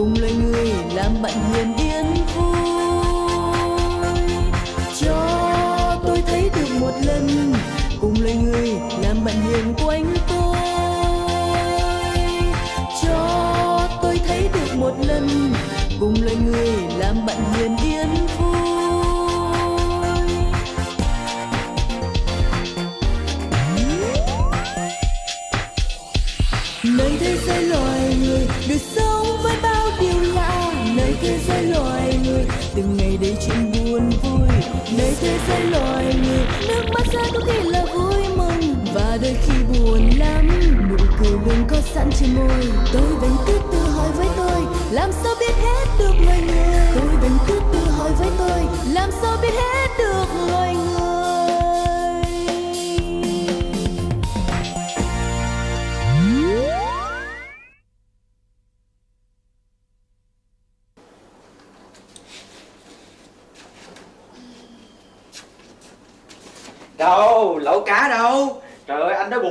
cùng loài người làm bạn hiền yên vui. Cho tôi thấy được một lần, cùng loài người làm bạn hiền quá thế giới loài người. Từng ngày đầy chuyện buồn vui, nơi thế giới loài người. Nước mắt ra có khi là vui mừng, và đôi khi buồn lắm. Nụ cười luôn có sẵn trên môi. Tôi vẫn cứ tự hỏi với tôi, làm sao biết hết được loài người? Tôi vẫn cứ tự hỏi với tôi, làm sao biết hết được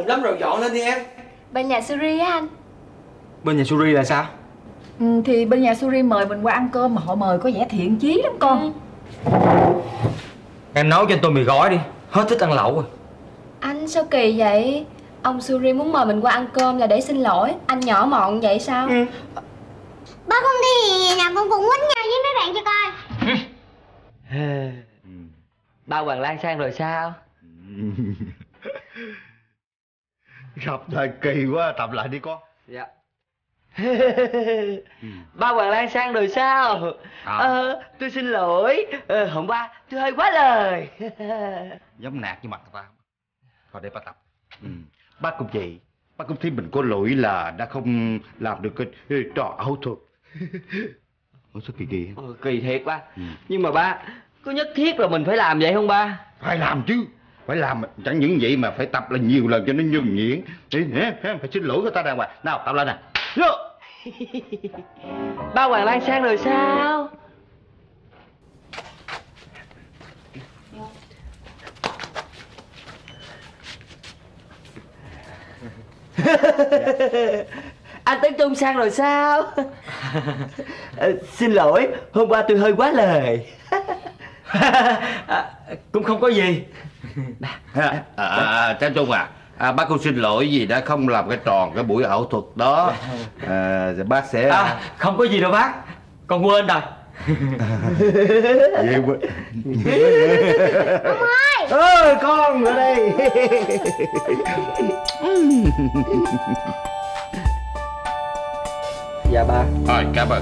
lắm rồi, dọn lên đi em. Bên nhà Suri á anh. Bên nhà Suri là sao? Ừ, thì bên nhà Suri mời mình qua ăn cơm mà họ mời có vẻ thiện chí lắm con. Em nấu cho tôi mì gói đi Hết thích ăn lẩu rồi. Anh sao kỳ vậy? Ông Suri muốn mời mình qua ăn cơm là để xin lỗi. Anh nhỏ mọn vậy sao? Ba không đi nào con cũng quýnh nhau với mấy bạn cho coi. Ba Hoàng Lan sang rồi sao? Gặp thời kỳ quá, tập lại đi con Dạ Ba Hoàng Lan sang rồi sao? À. Ờ, tôi xin lỗi ờ, Hôm qua tôi hơi quá lời Giống nạt như mặt ta Còn để ba tập ừ. Bác cũng vậy Bác cũng thấy mình có lỗi là đã không làm được cái trò ảo thuật Ủa sao kỳ kỳ? Ờ, Kỳ thiệt ba Ừ. Nhưng mà ba Có nhất thiết là mình phải làm vậy không ba? Phải làm chứ Phải làm chẳng những vậy mà phải tập là nhiều lần cho nó nhuần nhuyễn Phải xin lỗi người ta đàng hoàng Nào tập lên nè. Ba Hoàng Lan sang rồi sao? Anh Tấn Trung sang rồi sao? Ờ, xin lỗi, hôm qua tôi hơi quá lời à, Cũng không có gì à, à, Trung à, à Bác cũng xin lỗi vì đã không làm cái tròn cái buổi ảo thuật đó. À, thì Bác sẽ à, Không có gì đâu bác. Con quên rồi. Vậy quá. Ơi! Con ở đây. Dạ ba Rồi cảm ơn.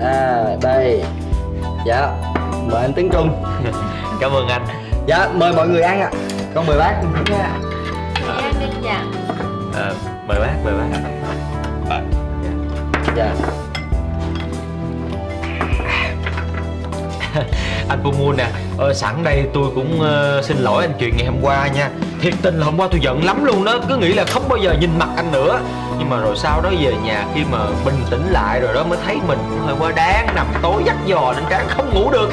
À đây. Dạ Mời anh Tấn Trung. Cảm ơn anh. Dạ mời mọi người ăn ạ. Con mời bác. Dạ. Dạ đi dạ à, Mời bác, mời bác. Dạ. Anh Phu Moon nè. Ờ, sẵn đây tôi cũng ờ, xin lỗi anh chuyện ngày hôm qua nha. Thiệt tình là hôm qua tôi giận lắm luôn đó. Cứ nghĩ là không bao giờ nhìn mặt anh nữa nhưng mà rồi sau đó về nhà khi mà bình tĩnh lại rồi đó mới thấy mình cũng hơi quá đáng nằm tối dắt dò nên trán không ngủ được.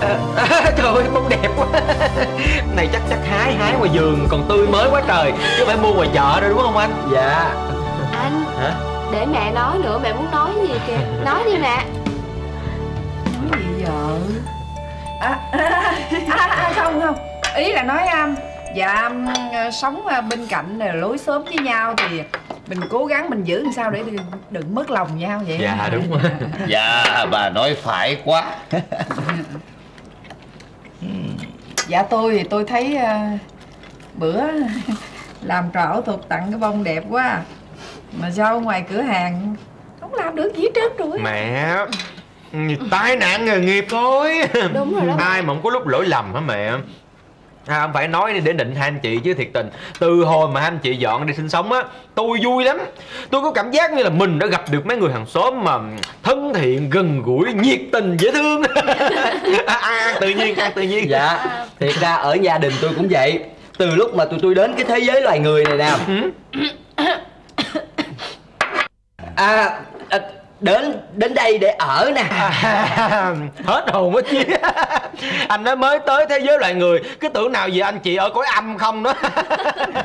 Ờ, trời ơi bông đẹp quá. Này chắc chắc hái hái ngoài vườn còn tươi mới quá trời. Chứ phải mua ngoài chợ rồi đúng không anh? Dạ. Anh hả? Để mẹ nói nữa mẹ muốn nói gì kìa. Nói đi mẹ. Nói gì vợ à, à, à, à, không không. Ý là nói um, Dạ um, sống uh, bên cạnh lối xóm với nhau thì mình cố gắng mình giữ làm sao để đừng, đừng mất lòng nhau vậy. Dạ đúng rồi. Dạ bà nói phải quá. Dạ tôi thì tôi thấy uh, bữa làm trò ảo thuật tặng cái bông đẹp quá à. mà sao ngoài cửa hàng không làm được gì hết trơn rồi. Mẹ tai nạn nghề nghiệp thôi. Đúng rồi đó. Ai mà không có lúc lỗi lầm hả mẹ À, không phải nói để định hai anh chị chứ thiệt tình. Từ hồi mà hai anh chị dọn đi sinh sống á Tôi vui lắm. Tôi có cảm giác như là mình đã gặp được mấy người hàng xóm mà Thân thiện, gần gũi, nhiệt tình, dễ thương. À, à, Tự nhiên, ăn tự nhiên. Dạ Thiệt ra ở gia đình tôi cũng vậy. Từ lúc mà tụi tôi đến cái thế giới loài người này nè. À, à đến đến đây để ở nè. À, Hết hồn hết chi Anh nói mới tới thế giới loài người Cứ tưởng nào về anh chị ở cõi âm không đó.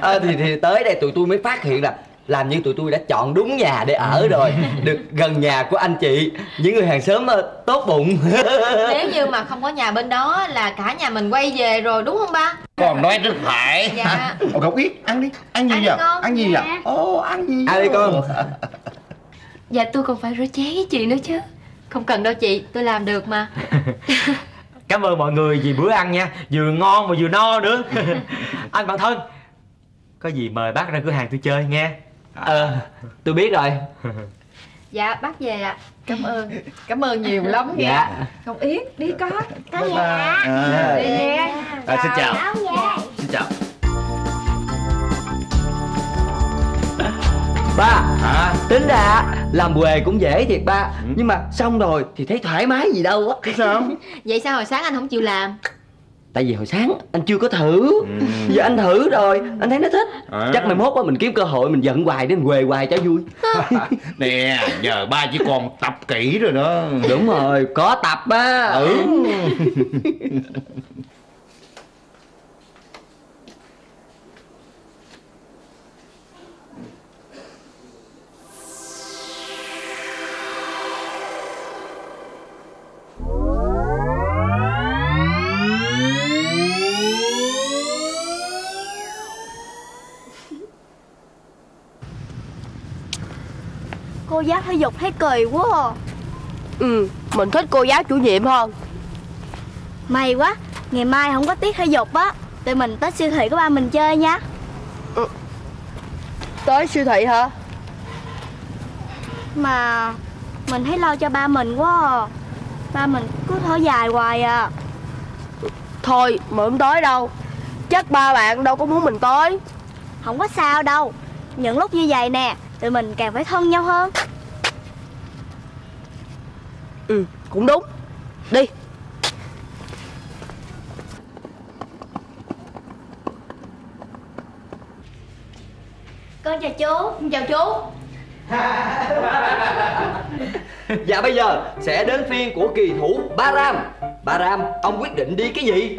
À, thì, thì tới đây tụi tôi mới phát hiện là làm như tụi tôi đã chọn đúng nhà để ở rồi được gần nhà của anh chị. Những người hàng xóm ờ, tốt bụng. Nếu như mà không có nhà bên đó là cả nhà mình quay về rồi đúng không ba? Con nói rất phải. Dạ. Ồ, không biết ăn đi. Ăn gì Ăn vậy? ăn gì vậy? Dạ. ồ ăn gì ăn đi con dạ tôi còn phải rửa chén với chị nữa chứ. Không cần đâu chị tôi làm được mà. Cảm ơn mọi người vì bữa ăn nha. Vừa ngon mà vừa no nữa. Anh bạn thân Có gì mời bác ra cửa hàng tôi chơi nghe. Ờ tôi biết rồi. Dạ bác về ạ. Cảm ơn. Cảm ơn nhiều lắm nha dạ. Không yết đi con Con về hả? À, đi nha à, xin chào. Xin chào ba. Hả? Tính ra làm quề cũng dễ thiệt ba. Ừ. nhưng mà xong rồi thì thấy thoải mái gì đâu á. Sao? Vậy sao hồi sáng anh không chịu làm? Tại vì hồi sáng anh chưa có thử. Ừ. giờ anh thử rồi anh thấy nó thích. À. chắc mai mốt á mình kiếm cơ hội mình giận hoài để mình quề hoài cho vui. Nè giờ ba chỉ còn tập kỹ rồi đó. Đúng rồi có tập á. Ừ Cô giáo thể dục thấy kỳ quá à. Ừ, mình thích cô giáo chủ nhiệm hơn. May quá Ngày mai không có tiết thể dục á Tụi mình tới siêu thị của ba mình chơi nha. Tới siêu thị hả? Mà Mình thấy lo cho ba mình quá à. Ba mình cứ thở dài hoài à. Thôi, mà không tới đâu. Chắc ba bạn đâu có muốn mình tới. Không có sao đâu. Những lúc như vậy nè Tụi mình càng phải thân nhau hơn. Ừ, cũng đúng. Đi. Con chào chú. Chào chú. Và bây giờ sẽ đến phiên của kỳ thủ Ba Ram Ba Ram, ông quyết định đi cái gì?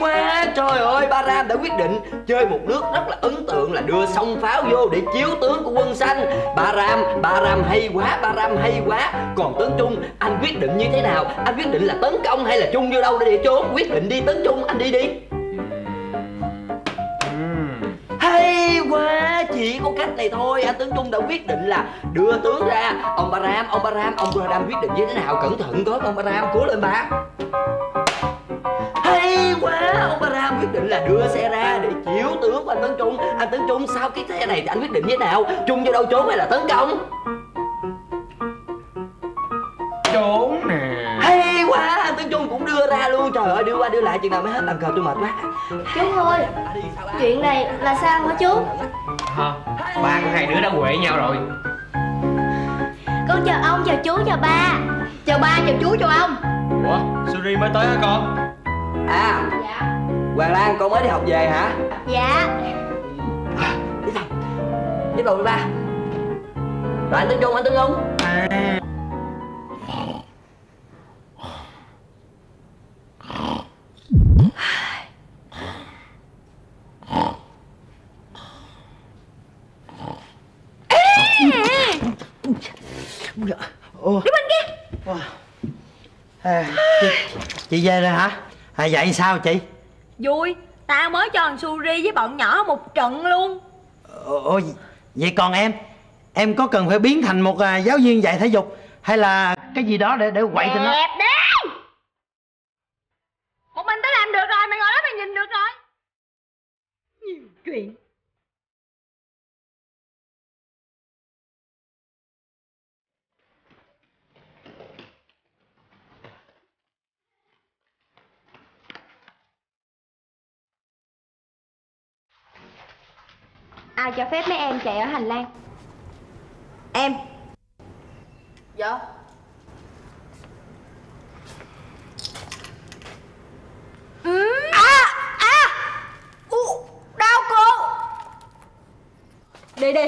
Quá Trời ơi, Ba Ram đã quyết định chơi một nước rất là ấn tượng là đưa sông pháo vô để chiếu tướng của quân xanh Ba Ram, Ba Ram hay quá, Ba Ram hay quá. Còn Tấn Trung, anh quyết định như thế nào? Anh quyết định là tấn công hay là chung vô đâu để để trốn? Quyết định đi Tấn Trung, anh đi đi. Hay quá, chỉ có cách này thôi. Anh Tấn Trung đã quyết định là đưa tướng ra. Ông Ba Ram, ông Ba Ram, ông Ba Ram quyết định như thế nào? Cẩn thận có ông Ba Ram, cố lên ba quá. Ông Ba Ram quyết định là đưa xe ra để chiếu tướng của anh Tấn Trung. Anh Tấn Trung sau cái xe này thì anh quyết định như thế nào? Trung vô đâu trốn hay là tấn công? Trốn nè. Hay quá anh Tấn Trung cũng đưa ra luôn. Trời ơi đưa qua đưa lại chừng nào mới hết. Bàn cờ tôi mệt quá. Chú ơi? Chuyện này là sao hả chú? Hả? Ba của hai đứa đã quệ nhau rồi. Con chào ông, chào chú, chào ba. Chào ba chào chú chào ông. Ủa, Suri mới tới hả con? À Hoàng Lan con mới đi học về hả? Dạ. Đi sao Tiếp tục đi ba. Rồi anh Tấn Trung anh Tấn Trung Ủa? Đi bên kia. À, chị, chị về rồi hả? À, vậy sao chị? Vui Tao mới cho thằng Suri với bọn nhỏ một trận luôn Ủa, vậy còn em? Em có cần phải biến thành một à, giáo viên dạy thể dục hay là cái gì đó để để quậy tụi nó? Đẹp đấy Một mình tao làm được rồi Mày ngồi đó mày nhìn được rồi Nhiều chuyện Ai cho phép mấy em chạy ở hành lang? Em. Dạ. À À. U, Đau cô Đi đi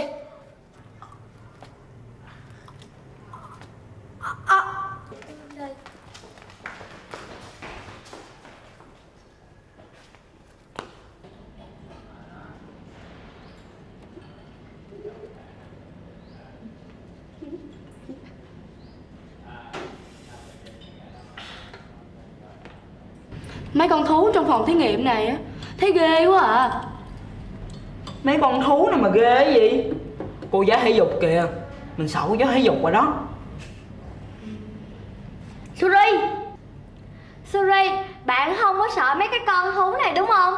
Mấy con thú trong phòng thí nghiệm này á Thấy ghê quá à. Mấy con thú này mà ghê cái gì Cô giáo thể dục kìa Mình sợ cô giáo thể dục rồi đó. Suri Suri Bạn không có sợ mấy cái con thú này đúng không?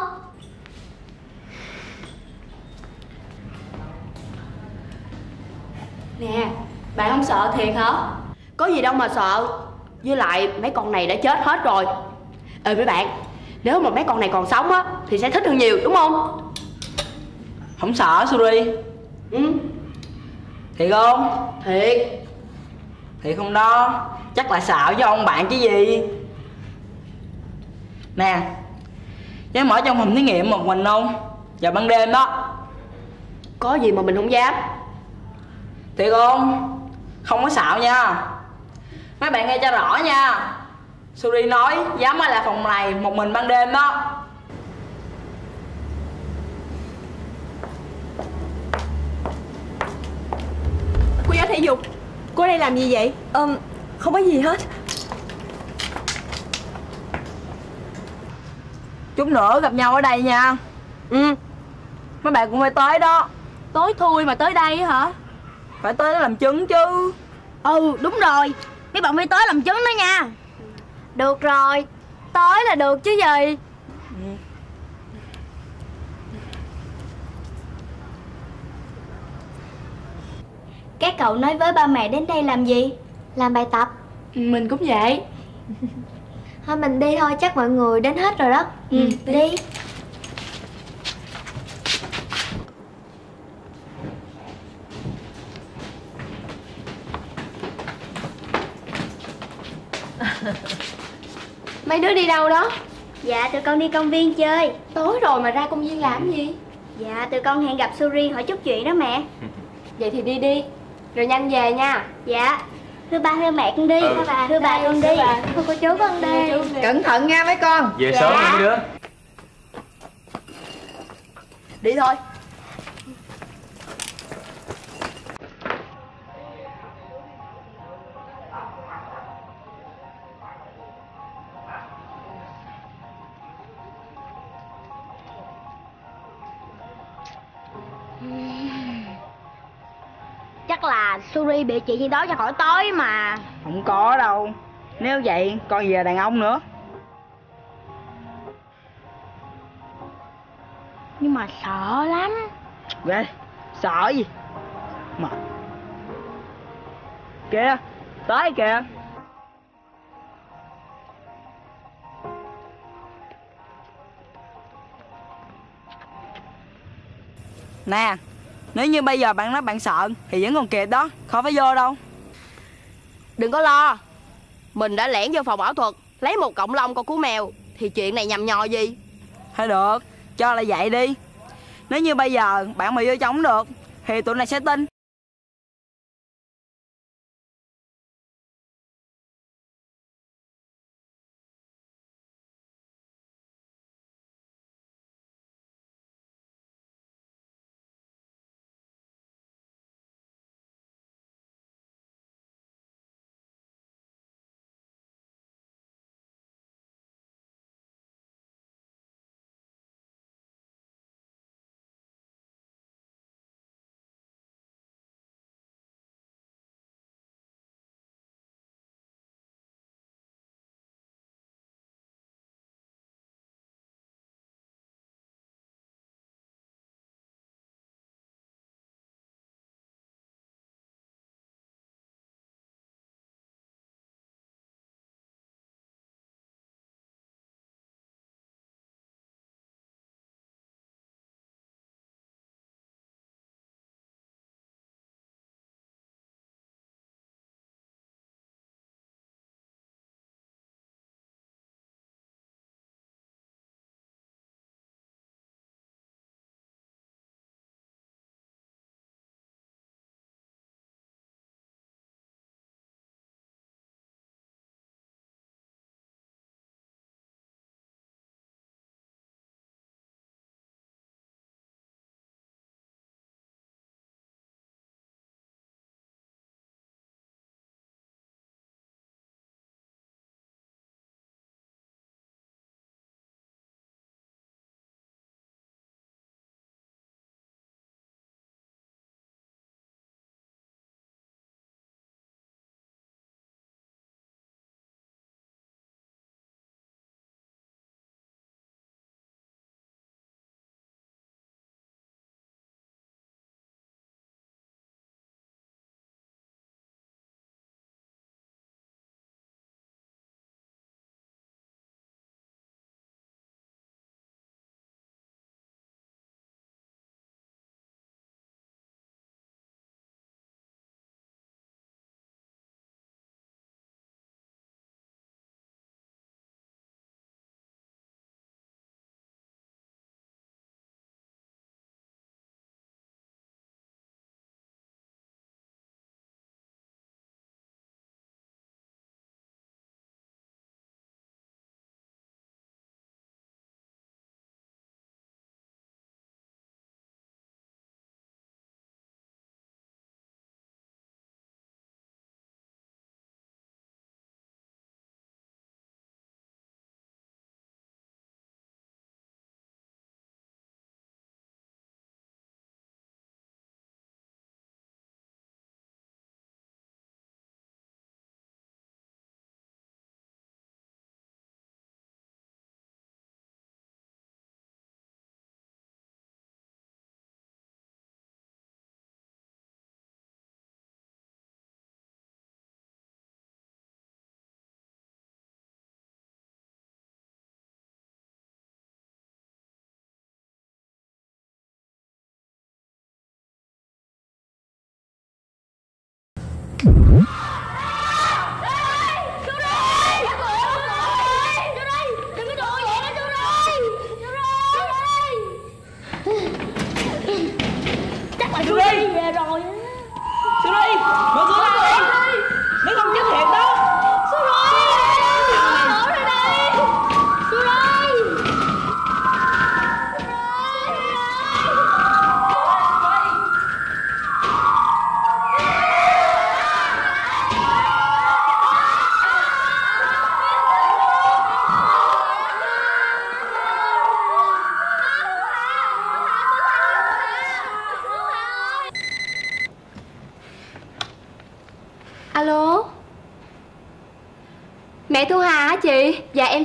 Nè Bạn không sợ thiệt hả? Có gì đâu mà sợ. Với lại mấy con này đã chết hết rồi Ê mấy bạn Nếu mà mấy con này còn sống á Thì sẽ thích hơn nhiều đúng không? Không sợ Suri. Ừ. Thiệt không? Thiệt. Thiệt không đó. Chắc là sợ với ông bạn chứ gì. Nè Dám ở trong phòng thí nghiệm một mình không? Vào ban đêm đó. Có gì mà mình không dám. Thiệt không? Không có xạo nha. Mấy bạn nghe cho rõ nha Suri nói dám ở lại phòng này một mình ban đêm đó Cô giáo thể dục Cô ở đây làm gì vậy? Ừm, không có gì hết. Chút nữa gặp nhau ở đây nha. Ừ Mấy bạn cũng phải tới đó. Tối thui mà tới đây hả? Phải tới làm chứng chứ. Ừ đúng rồi. Mấy bạn phải tới làm chứng đó nha Được rồi Tới là được chứ gì? Các cậu nói với ba mẹ đến đây làm gì? Làm bài tập. Mình cũng vậy. Thôi mình đi thôi chắc mọi người đến hết rồi đó. Ừ đi Mấy đứa đi đâu đó? Dạ tụi con đi công viên chơi. Tối rồi mà ra công viên làm gì? Dạ tụi con hẹn gặp Suri hỏi chút chuyện đó mẹ. Vậy thì đi đi Rồi nhanh về nha. Dạ. Thưa ba thưa mẹ con đi. Ừ. Thưa bà, thưa bà con đi. Thưa cô chú con đi. Cẩn thận nha mấy con. Về Dạ. sớm nha mấy đứa. Đi thôi Suri bị chị gì đó cho khỏi tối mà. Không có đâu. Nếu vậy còn gì là đàn ông nữa? Nhưng mà sợ lắm. Ghê Sợ gì? Mà. Kìa Tới kìa. Nè Nếu như bây giờ bạn nói bạn sợ Thì vẫn còn kịp đó. Khỏi phải vô đâu. Đừng có lo. Mình đã lẻn vô phòng ảo thuật Lấy một cọng lông con cú mèo. Thì chuyện này nhầm nhò gì? Thôi được Cho là vậy đi. Nếu như bây giờ bạn mà vô chống được Thì tụi này sẽ tin Mm-hmm.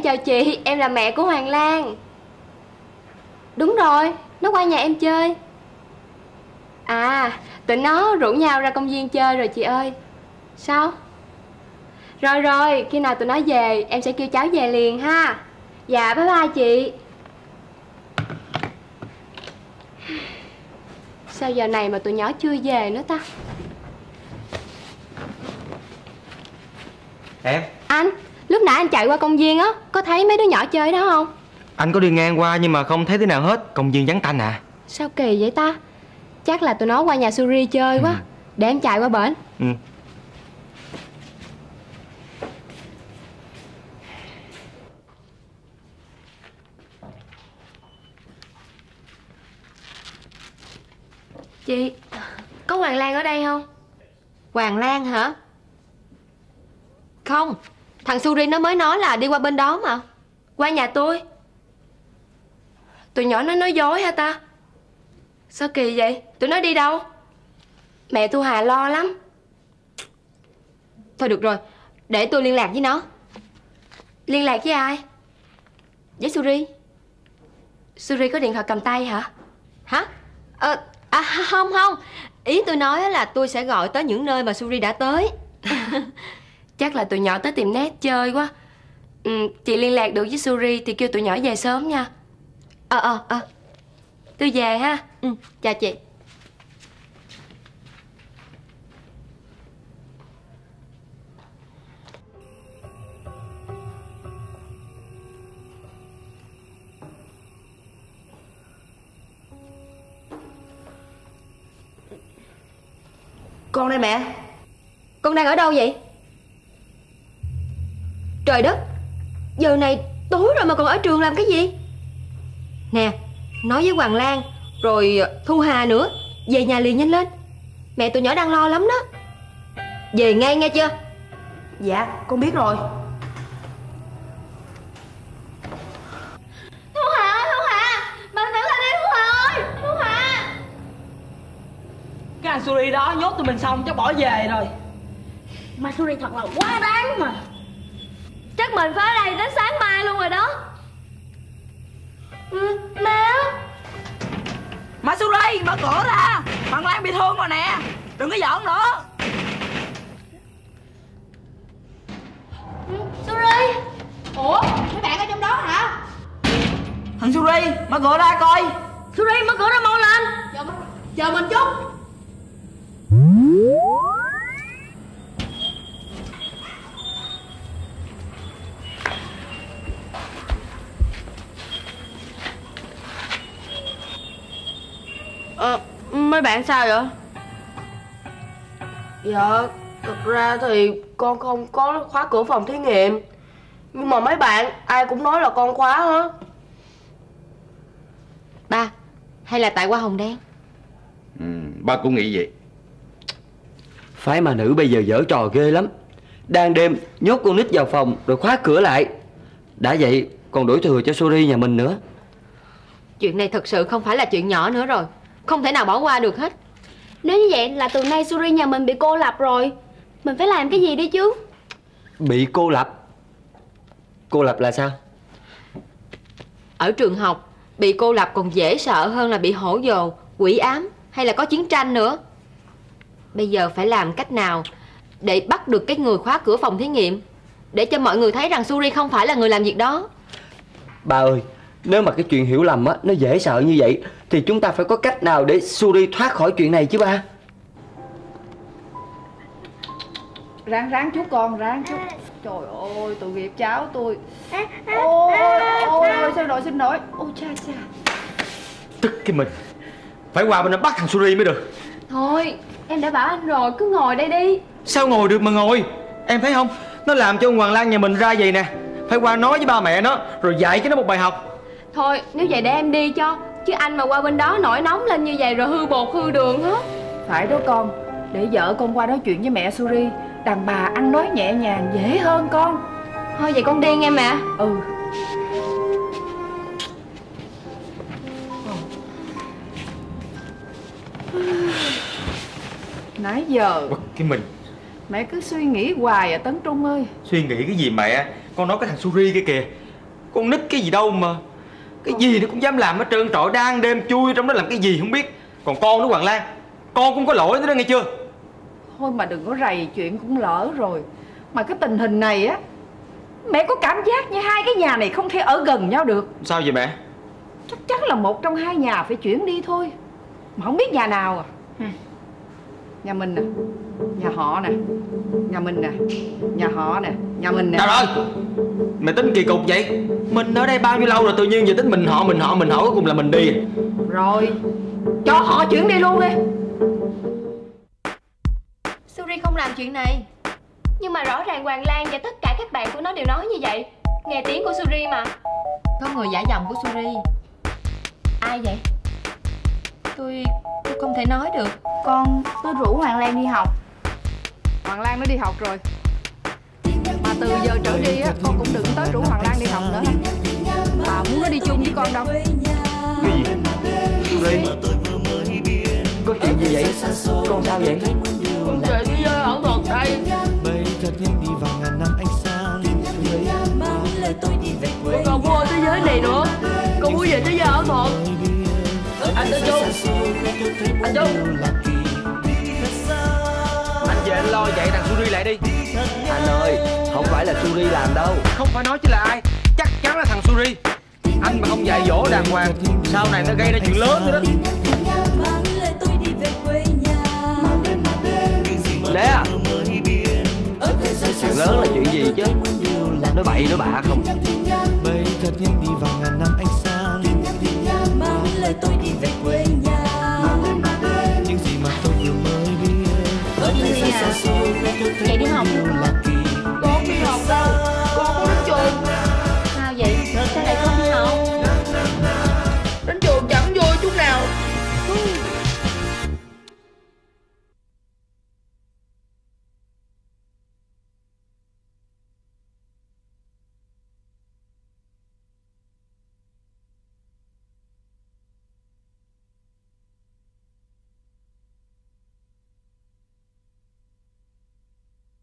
Chào chị, em là mẹ của Hoàng Lan. Đúng rồi, nó qua nhà em chơi. À, tụi nó rủ nhau ra công viên chơi rồi chị ơi. Sao? Rồi rồi, khi nào tụi nó về, em sẽ kêu cháu về liền ha. Dạ, bye bye chị. Sao giờ này mà tụi nhỏ chưa về nữa ta? Em? Anh, lúc nãy anh chạy qua công viên á Có thấy mấy đứa nhỏ chơi đó không? Anh có đi ngang qua nhưng mà không thấy thế nào hết Công viên vắng tanh à Sao kỳ vậy ta? Chắc là tụi nó qua nhà Suri chơi quá Để em chạy qua bển Ừ Chị, có Hoàng Lan ở đây không? Hoàng Lan hả? Không, thằng Suri nó mới nói là đi qua bên đó mà Qua nhà tôi Tụi nhỏ nó nói dối hả ta? Sao kỳ vậy? Tụi nó đi đâu? Mẹ Thu Hà lo lắm Thôi được rồi, để tôi liên lạc với nó Liên lạc với ai? Với Suri Suri có điện thoại cầm tay hả? Hả? Ờ, à, à, không không Ý tôi nói là tôi sẽ gọi tới những nơi mà Suri đã tới Chắc là tụi nhỏ tới tìm nét chơi quá. Ừ, Chị liên lạc được với Suri thì kêu tụi nhỏ về sớm nha. Ờ ờ ờ. Tôi về ha. Ừ, Chào chị. Con đây mẹ. Con đang ở đâu vậy? Trời đất Giờ này tối rồi mà còn ở trường làm cái gì? Nè Nói với Hoàng Lan Rồi Thu Hà nữa Về nhà liền nhanh lên. Mẹ tụi nhỏ đang lo lắm đó. Về ngay nghe chưa? Dạ con biết rồi. Thu Hà ơi Thu Hà! Bạn thử lại đi Thu Hà ơi! Thu Hà! Cái anh Suri đó nhốt tụi mình xong chắc bỏ về rồi. Mà Suri thật là quá đáng mà Chắc mình phải ở đây đến sáng mai luôn rồi đó. Ừ, Mà Suri mở cửa ra. Hoàng Lan bị thương rồi nè. Đừng có giỡn nữa. Suri Ủa mấy bạn ở trong đó hả? Thằng Suri mở cửa ra coi. Suri mở cửa ra mau lên. Chờ, chờ mình chút Ờ, mấy bạn sao vậy? Dạ, thực ra thì con không có khóa cửa phòng thí nghiệm. Nhưng mà mấy bạn ai cũng nói là con khóa hết. Ba Hay là tại qua hồng đen? Ừ, Ba cũng nghĩ vậy. Phái mà nữ bây giờ dở trò ghê lắm. Đang đêm nhốt con nít vào phòng Rồi khóa cửa lại. Đã vậy còn đổi thừa cho Suri nhà mình nữa. Chuyện này thật sự không phải là chuyện nhỏ nữa rồi Không thể nào bỏ qua được hết. Nếu như vậy là từ nay Suri nhà mình bị cô lập rồi. Mình phải làm cái gì đi chứ? Bị cô lập. Cô lập là sao? Ở trường học Bị cô lập còn dễ sợ hơn là bị hổ dồ Quỷ ám hay là có chiến tranh nữa. Bây giờ phải làm cách nào Để bắt được cái người khóa cửa phòng thí nghiệm Để cho mọi người thấy rằng Suri không phải là người làm việc đó? Ba ơi Nếu mà cái chuyện hiểu lầm á Nó dễ sợ như vậy Thì chúng ta phải có cách nào để Suri thoát khỏi chuyện này chứ ba? Ráng ráng chút con ráng chút. Trời ơi tội nghiệp cháu tôi. Ôi ôi ôi xin lỗi xin lỗi. Ôi cha cha. Tức cái mình. Phải qua bên đó bắt thằng Suri mới được. Thôi em đã bảo anh rồi cứ ngồi đây đi. Sao ngồi được mà ngồi? Em thấy không? Nó làm cho ông Hoàng Lan nhà mình ra vậy nè. Phải qua nói với ba mẹ nó Rồi dạy cho nó một bài học Thôi nếu vậy để em đi cho. Chứ anh mà qua bên đó nổi nóng lên như vậy rồi hư bột hư đường hết phải đó con. Để vợ con qua nói chuyện với mẹ Suri. Đàn bà ăn nói nhẹ nhàng dễ hơn con. Thôi vậy con đi nghe mẹ. Ừ. Nãy giờ Quất cái mình. mẹ cứ suy nghĩ hoài à Tấn Trung ơi. Suy nghĩ cái gì mẹ? Con nói cái thằng Suri kia kìa. Con nít cái gì đâu mà Cái gì nó cũng dám làm hết trơn trọi đang đêm chui trong đó làm cái gì không biết. Còn con nó Hoàng Lan Con cũng có lỗi đó nghe chưa? Thôi mà đừng có rầy chuyện cũng lỡ rồi. Mà cái tình hình này á mẹ có cảm giác như hai cái nhà này không thể ở gần nhau được. Sao vậy mẹ? Chắc chắn là một trong hai nhà phải chuyển đi thôi. Mà không biết nhà nào à. Ừ. nhà mình nè nhà họ nè nhà mình nè nhà họ nè nhà mình nè. Trời ơi Mày tính kỳ cục vậy? Mình ở đây bao nhiêu lâu rồi tự nhiên giờ tính mình họ mình họ mình họ cuối cùng là mình đi? Rồi cho họ chuyển đi luôn đi. Suri không làm chuyện này Nhưng mà rõ ràng Hoàng Lan và tất cả các bạn của nó đều nói như vậy. Nghe tiếng của Suri mà. Có người giả giọng của Suri Ai vậy? Tôi tôi không thể nói được. Con tôi rủ Hoàng Lan đi học. Hoàng Lan nó đi học rồi. Mà từ giờ trở đi á Con cũng đừng tới rủ Hoàng Lan đi học nữa. Bà muốn nó đi chung với con đâu. Cái gì? Suri Có chuyện gì vậy? Con sao vậy? Con về thế giới ảo thuật đây. Bay thật nhanh đi vào ngàn năm ánh sáng Con còn mua thế giới này nữa. Con muốn về thế giới ảo thuật Anh Tấn Trung Anh Trung Anh về anh lo dạy thằng Suri lại đi. Anh ơi Không phải là Suri làm đâu. Không phải nói chứ là ai. Chắc chắn là thằng Suri. Anh mà không dạy dỗ đàng hoàng Sau này nó gây ra chuyện lớn nữa đó. Lé à Chuyện lớn là chuyện gì chứ? Nói bậy nói bạ không